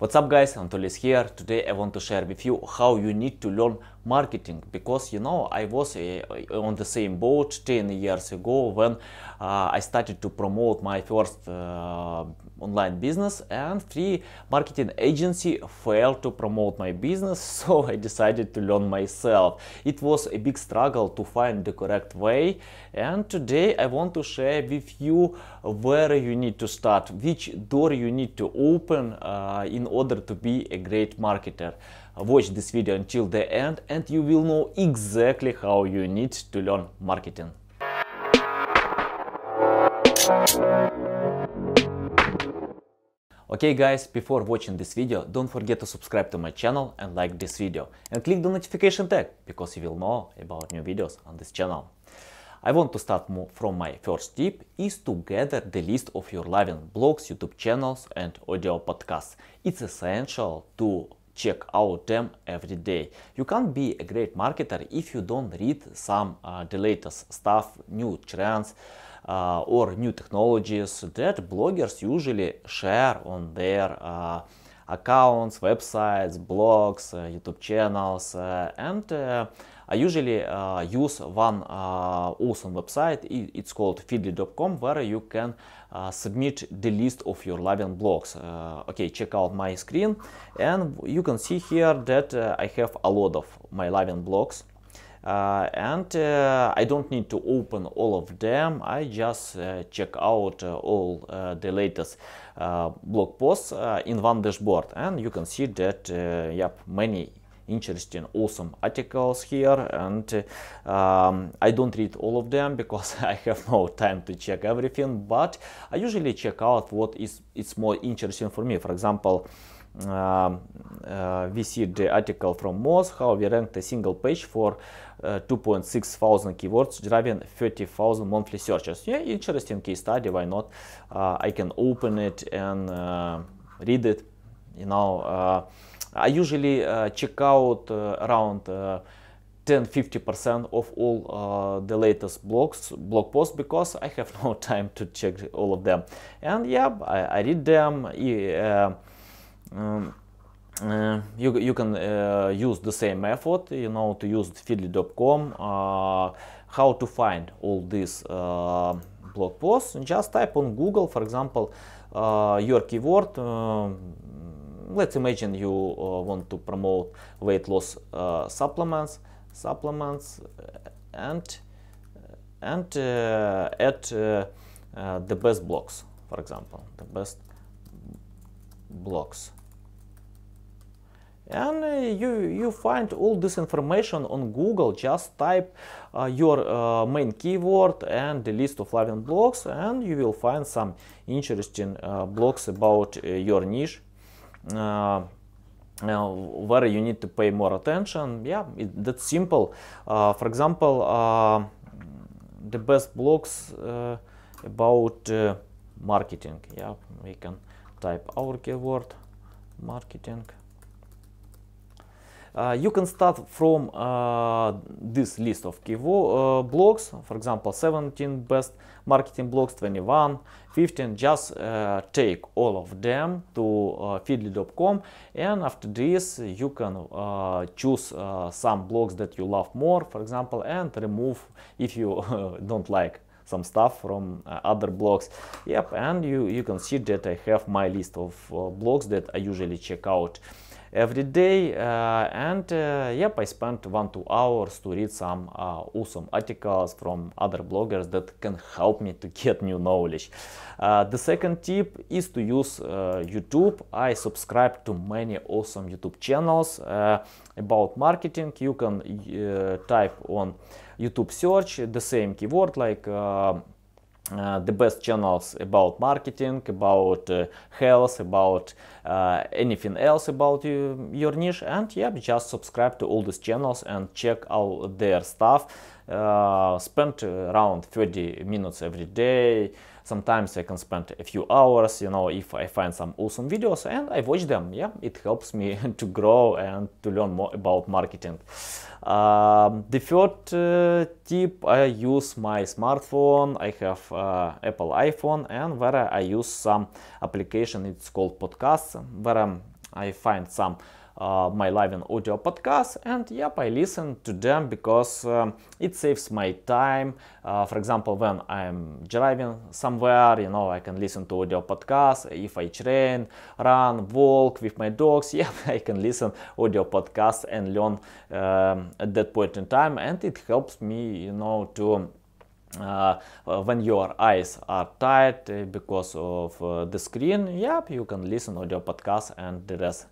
What's up guys, Anatolii here. Today I want to share with you how you need to learn marketing because you know I was uh, on the same boat 10 years ago when uh, I started to promote my first uh, online business and free marketing agency failed to promote my business so I decided to learn myself. It was a big struggle to find the correct way and today I want to share with you where you need to start, which door you need to open uh, in order to be a great marketer. Watch this video until the end and you will know exactly how you need to learn marketing. Okay guys, before watching this video, don't forget to subscribe to my channel and like this video and click the notification tag because you will know about new videos on this channel. I want to start from my first tip is to gather the list of your live blogs, YouTube channels and audio podcasts. It's essential to check out them every day. You can't be a great marketer if you don't read some uh, the latest stuff, new trends, uh, or new technologies that bloggers usually share on their uh, accounts, websites, blogs, uh, YouTube channels, uh, and uh, I usually uh, use one uh, awesome website. It's called feedly.com, where you can uh, submit the list of your live blogs. Uh, okay, check out my screen, and you can see here that I have a lot of my live blogs. Uh, and uh, I don't need to open all of them. I just uh, check out all the latest blog posts in one dashboard and you can see that yep many interesting awesome articles here and um, I don't read all of them because I have no time to check everything but I usually check out what is it's more interesting for me for example um, uh, we see the article from Moz how we ranked a single page for uh, 2.6 thousand keywords driving 30,000 monthly searches. Yeah, interesting case study. Why not? Uh, I can open it and uh, read it. You know, uh, I usually uh, check out around 10-50% of all the latest blogs, blog posts because I have no time to check all of them. And yeah, I, I read them. Um, uh, you, you can uh, use the same method, you know, to use feedly.com, uh, how to find all these uh, blog posts. Just type on Google, for example, uh, your keyword. Let's imagine you want to promote weight loss supplements, supplements, and and add the best blogs, for example, the best blogs and uh, you you find all this information on google. Just type uh, your uh, main keyword and the list of live blogs and you will find some interesting uh, blogs about uh, your niche uh, where you need to pay more attention. Yeah it, that's simple. Uh, for example uh, the best blogs about marketing. Yeah we can type our keyword marketing uh, you can start from uh, this list of keyword uh, blogs, for example, 17 best marketing blogs, 21, 15, just uh, take all of them to uh, feedly.com and after this you can uh, choose some blogs that you love more, for example, and remove if you don't like some stuff from uh, other blogs yep and you you can see that i have my list of uh, blogs that i usually check out every day uh, and uh, yep I spent one two hours to read some uh, awesome articles from other bloggers that can help me to get new knowledge. the second tip is to use YouTube. I subscribe to many awesome YouTube channels about marketing. You can type on YouTube search the same keyword like uh, the best channels about marketing, about uh, health, about uh, anything else about you, your niche and yeah, just subscribe to all these channels and check out their stuff. Uh, spend around 30 minutes every day. Sometimes I can spend a few hours, you know, if I find some awesome videos and I watch them. Yeah, it helps me to grow and to learn more about marketing. Um, the third uh, tip, I use my smartphone. I have uh, Apple iPhone and where I use some application. It's called Podcasts, where I find some uh, my live and audio podcasts and yep i listen to them because um, it saves my time. Uh, for example when i'm driving somewhere you know i can listen to audio podcasts if i train run walk with my dogs yeah i can listen audio podcasts and learn um, at that point in time. And it helps me you know to uh, when your eyes are tired uh, because of uh, the screen, yep, you can listen audio podcast and the rest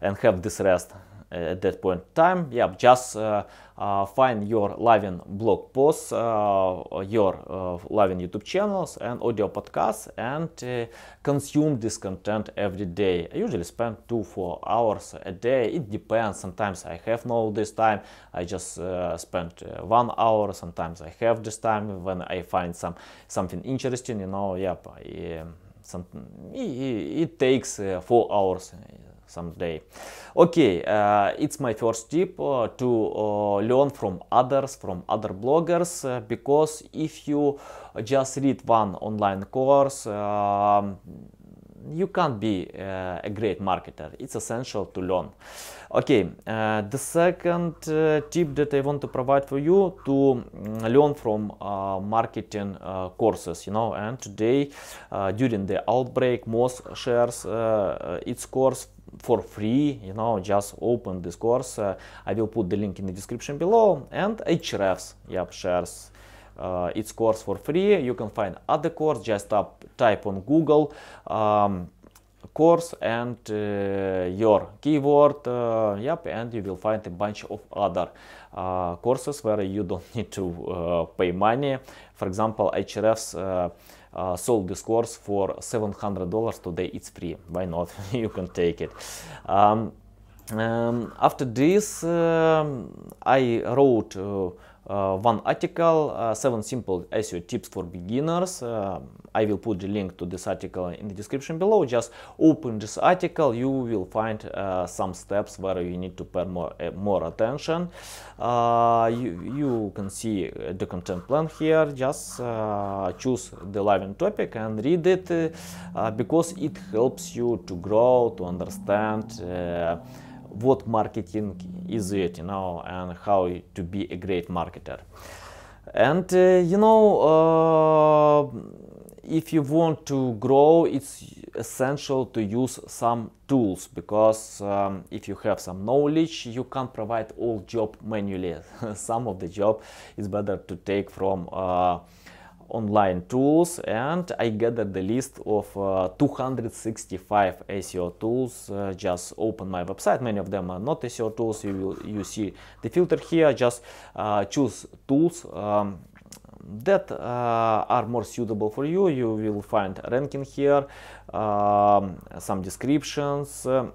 and have this rest at that point in time. Yeah, just uh, uh, find your Livin blog posts, uh, your uh, Livin YouTube channels and audio podcasts and uh, consume this content every day. I usually spend two, four hours a day. It depends. Sometimes I have no this time. I just uh, spend uh, one hour. Sometimes I have this time when I find some something interesting. You know, yep. I, um, some, it, it takes four hours someday. Okay, uh, it's my first tip uh, to uh, learn from others, from other bloggers, uh, because if you just read one online course, um, you can't be uh, a great marketer. It's essential to learn. Okay, uh, the second uh, tip that I want to provide for you to mm, learn from uh, marketing uh, courses, you know, and today uh, during the outbreak, Moz shares its course for free you know just open this course uh, i will put the link in the description below and Ahrefs yep shares its course for free. You can find other course. Just up, type on google um, course and uh, your keyword uh, yep and you will find a bunch of other uh, courses where you don't need to uh, pay money. For example Ahrefs uh, sold this course for $700 today it's free. Why not? You can take it. Um, um, after this um, I wrote uh, uh, one article, uh, 7 simple SEO tips for beginners. Uh, I will put the link to this article in the description below. Just open this article, you will find some steps where you need to pay more, uh, more attention. You, you, can see the content plan here. Just choose the live topic and read it because it helps you to grow, to understand what marketing is it, you know, and how to be a great marketer. And uh, you know, uh, if you want to grow, it's essential to use some tools because um, if you have some knowledge, you can't provide all job manually. some of the job is better to take from uh, online tools and I gathered the list of uh, 265 SEO tools. Uh, just open my website. Many of them are not SEO tools. You will you see the filter here. Just uh, choose tools um, that uh, are more suitable for you. You will find ranking here, um, some descriptions. Um,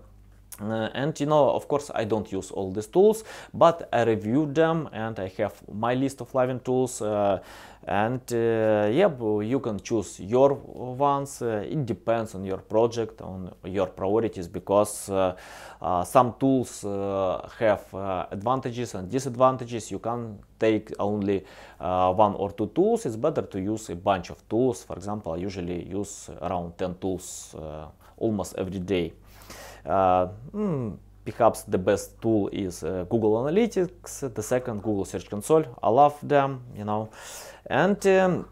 uh, and you know of course I don't use all these tools but I reviewed them and I have my list of Livin tools uh, and uh, yeah you can choose your ones. Uh, it depends on your project on your priorities because uh, uh, some tools have advantages and disadvantages. You can take only one or two tools. It's better to use a bunch of tools. For example I usually use around 10 tools almost every day perhaps the best tool is uh, Google Analytics, the second Google Search Console. I love them, you know. And um,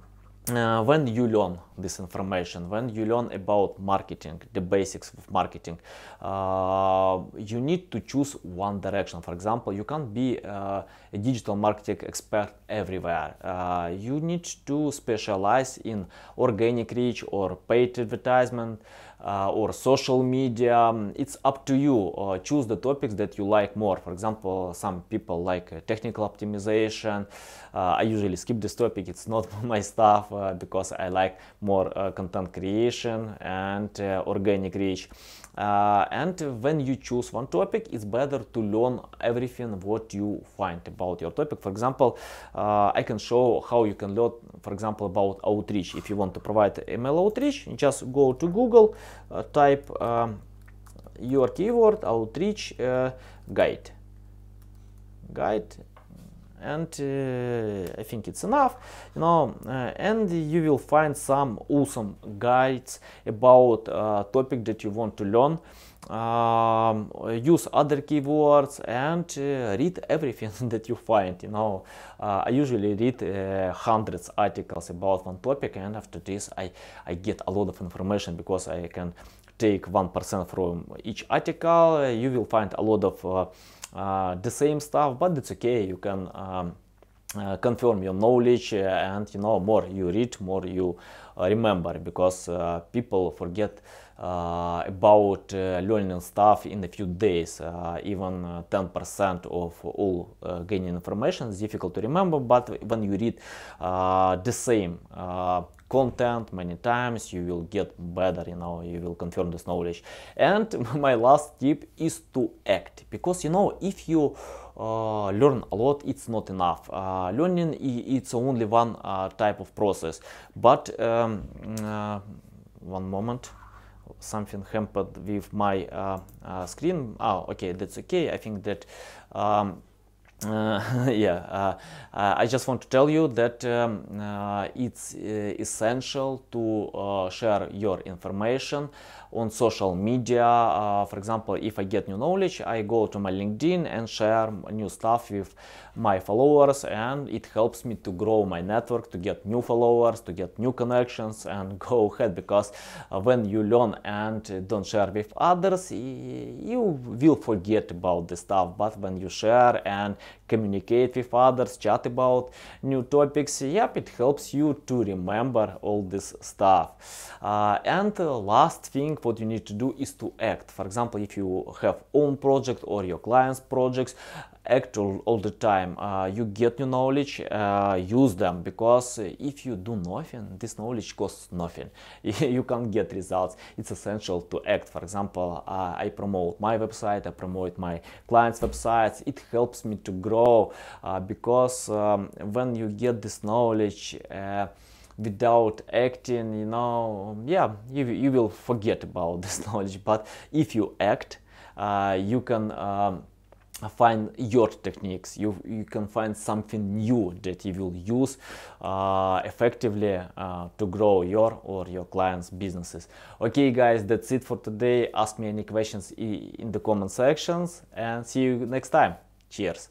uh, when you learn this information, when you learn about marketing, the basics of marketing, uh, you need to choose one direction. For example, you can't be uh, a digital marketing expert everywhere. Uh, you need to specialize in organic reach or paid advertisement uh, or social media. It's up to you. Uh, choose the topics that you like more. For example, some people like technical optimization. I usually skip this topic. It's not my stuff because I like more uh, content creation and uh, organic reach. Uh, and when you choose one topic, it's better to learn everything what you find about your topic. For example, I can show how you can learn, for example, about outreach. If you want to provide email outreach, just go to Google, type um, your keyword outreach uh, guide. Guide and uh, I think it's enough. You know uh, and you will find some awesome guides about uh, topic that you want to learn. Um, use other keywords and uh, read everything that you find you know. Uh, I usually read uh, hundreds articles about one topic and after this I, I get a lot of information because I can take 1% from each article. You will find a lot of uh, uh, the same stuff but it's okay. You can um, uh, confirm your knowledge uh, and you know more you read more you uh, remember because people forget uh, about uh, learning stuff in a few days. Uh, even 10% of all gaining information is difficult to remember, but when you read the same content many times you will get better you know you will confirm this knowledge. And my last tip is to act because you know if you uh, learn a lot it's not enough. Uh, learning it's only one uh, type of process. But um, one moment something happened with my uh, uh, screen. Oh, okay, that's okay. I think that um, uh, yeah, uh, uh, I just want to tell you that um, it's essential to share your information on social media. Uh, for example, if I get new knowledge, I go to my LinkedIn and share new stuff with my followers and it helps me to grow my network, to get new followers, to get new connections and go ahead because uh, when you learn and don't share with others, you will forget about the stuff. But when you share and communicate with others, chat about new topics, yep, it helps you to remember all this stuff. Uh, and uh, last thing what you need to do is to act. For example, if you have own project or your client's projects, act all, all the time. Uh, you get new knowledge, uh, use them because if you do nothing, this knowledge costs nothing. you can't get results. It's essential to act. For example, uh, I promote my website, I promote my clients' websites. It helps me to grow uh, because um, when you get this knowledge, uh, without acting you know yeah you, you will forget about this knowledge. But if you act uh, you can um, find your techniques. You you can find something new that you will use uh, effectively uh, to grow your or your clients businesses. Okay guys that's it for today. Ask me any questions in the comment sections and see you next time. Cheers